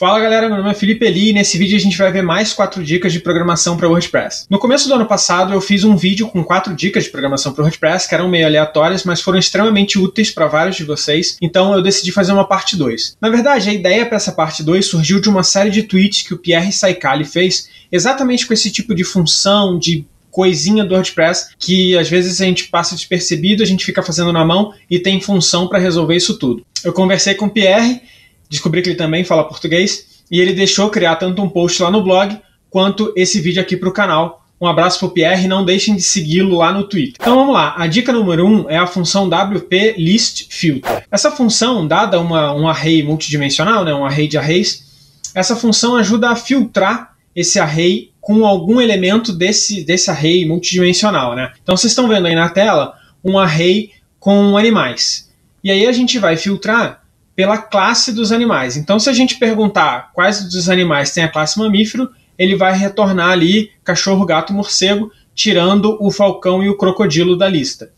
Fala galera, meu nome é Felipe Eli e nesse vídeo a gente vai ver mais quatro dicas de programação para WordPress. No começo do ano passado eu fiz um vídeo com quatro dicas de programação para WordPress que eram meio aleatórias, mas foram extremamente úteis para vários de vocês, então eu decidi fazer uma parte 2. Na verdade, a ideia para essa parte 2 surgiu de uma série de tweets que o Pierre Saicali fez exatamente com esse tipo de função, de coisinha do WordPress que às vezes a gente passa despercebido, a gente fica fazendo na mão e tem função para resolver isso tudo. Eu conversei com o Pierre descobri que ele também fala português e ele deixou criar tanto um post lá no blog quanto esse vídeo aqui para o canal. Um abraço para o Pierre e não deixem de segui-lo lá no Twitter. Então vamos lá, a dica número 1 um é a função WP List Filter. Essa função, dada uma, um array multidimensional, né, um array de arrays, essa função ajuda a filtrar esse array com algum elemento desse, desse array multidimensional. Né? Então vocês estão vendo aí na tela um array com animais. E aí a gente vai filtrar pela classe dos animais. Então, se a gente perguntar quais dos animais tem a classe mamífero, ele vai retornar ali cachorro, gato, morcego, tirando o falcão e o crocodilo da lista.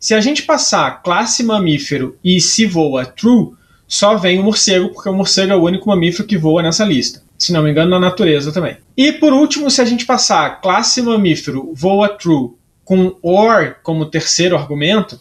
Se a gente passar classe mamífero e se voa true, só vem o morcego, porque o morcego é o único mamífero que voa nessa lista. Se não me engano, na natureza também. E por último, se a gente passar classe mamífero voa true com or como terceiro argumento,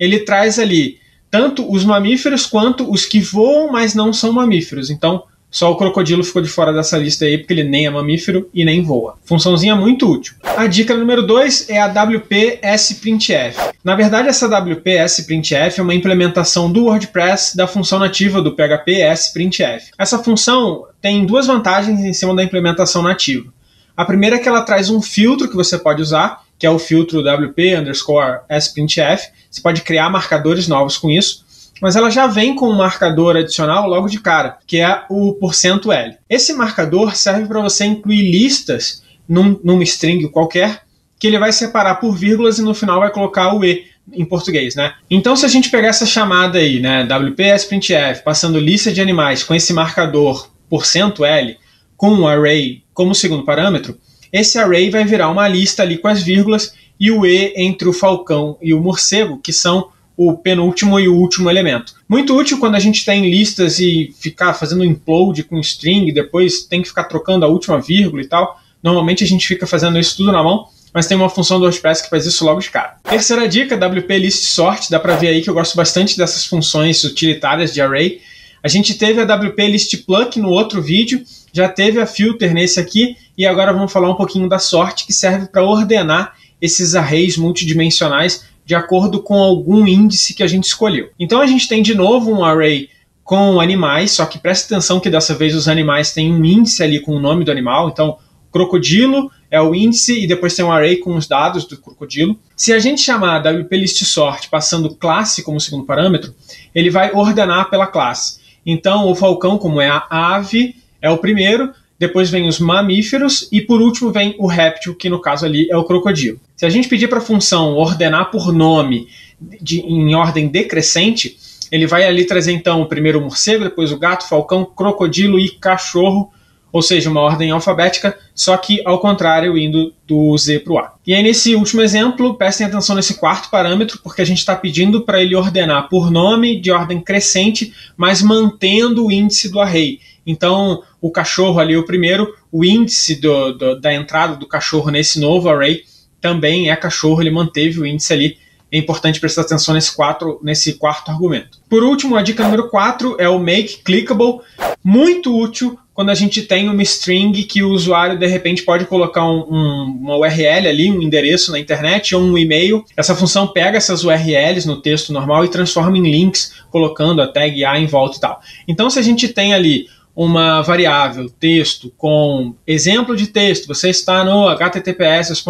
ele traz ali tanto os mamíferos quanto os que voam, mas não são mamíferos. Então, só o crocodilo ficou de fora dessa lista aí, porque ele nem é mamífero e nem voa. Funçãozinha muito útil. A dica número 2 é a WP SPrintf. Na verdade, essa WP SPrintf é uma implementação do WordPress da função nativa do PHP SPrintf. Essa função tem duas vantagens em cima da implementação nativa. A primeira é que ela traz um filtro que você pode usar, que é o filtro WP underscore sprintf. Você pode criar marcadores novos com isso, mas ela já vem com um marcador adicional logo de cara, que é o %L. Esse marcador serve para você incluir listas num, num string qualquer, que ele vai separar por vírgulas e no final vai colocar o E em português, né? Então, se a gente pegar essa chamada aí, né, WP sprintf, passando lista de animais com esse marcador %L, com um array como segundo parâmetro, esse array vai virar uma lista ali com as vírgulas e o E entre o falcão e o morcego, que são o penúltimo e o último elemento. Muito útil quando a gente tem listas e ficar fazendo implode com string, depois tem que ficar trocando a última vírgula e tal. Normalmente a gente fica fazendo isso tudo na mão, mas tem uma função do WordPress que faz isso logo de cara. Terceira dica, WP List Sort, dá para ver aí que eu gosto bastante dessas funções utilitárias de array. A gente teve a WP List Pluck no outro vídeo, já teve a Filter nesse aqui, e agora vamos falar um pouquinho da sorte, que serve para ordenar esses arrays multidimensionais de acordo com algum índice que a gente escolheu. Então a gente tem de novo um array com animais, só que presta atenção que dessa vez os animais têm um índice ali com o nome do animal, então crocodilo é o índice e depois tem um array com os dados do crocodilo. Se a gente chamar WP list sort passando classe como segundo parâmetro, ele vai ordenar pela classe. Então o falcão, como é a ave, é o primeiro, depois vem os mamíferos e por último vem o réptil, que no caso ali é o crocodilo. Se a gente pedir para a função ordenar por nome de, em ordem decrescente, ele vai ali trazer então primeiro o morcego, depois o gato, falcão, crocodilo e cachorro, ou seja, uma ordem alfabética, só que ao contrário, indo do Z para o A. E aí, nesse último exemplo, prestem atenção nesse quarto parâmetro, porque a gente está pedindo para ele ordenar por nome de ordem crescente, mas mantendo o índice do array. Então, o cachorro ali, o primeiro, o índice do, do, da entrada do cachorro nesse novo array também é cachorro, ele manteve o índice ali. É importante prestar atenção nesse, quatro, nesse quarto argumento. Por último, a dica número 4 é o make clickable, muito útil quando a gente tem uma string que o usuário de repente pode colocar um, um, uma URL ali, um endereço na internet ou um e-mail. Essa função pega essas URLs no texto normal e transforma em links, colocando a tag A em volta e tal. Então, se a gente tem ali uma variável texto com exemplo de texto, você está no https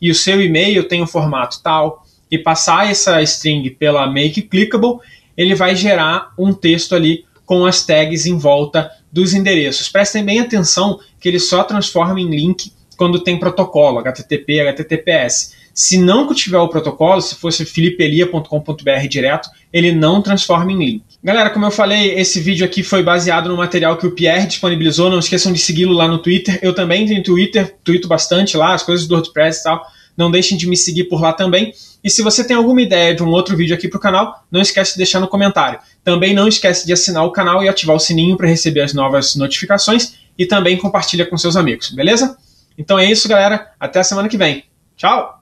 e o seu e-mail tem um formato tal, e passar essa string pela make clickable, ele vai gerar um texto ali com as tags em volta dos endereços. Prestem bem atenção que ele só transforma em link quando tem protocolo, HTTP, HTTPS. Se não tiver o protocolo, se fosse filipelia.com.br direto, ele não transforma em link. Galera, como eu falei, esse vídeo aqui foi baseado no material que o Pierre disponibilizou. Não esqueçam de segui-lo lá no Twitter. Eu também tenho Twitter, tweeto bastante lá, as coisas do WordPress e tal. Não deixem de me seguir por lá também. E se você tem alguma ideia de um outro vídeo aqui para o canal, não esquece de deixar no comentário. Também não esquece de assinar o canal e ativar o sininho para receber as novas notificações e também compartilha com seus amigos, beleza? Então é isso, galera. Até a semana que vem. Tchau!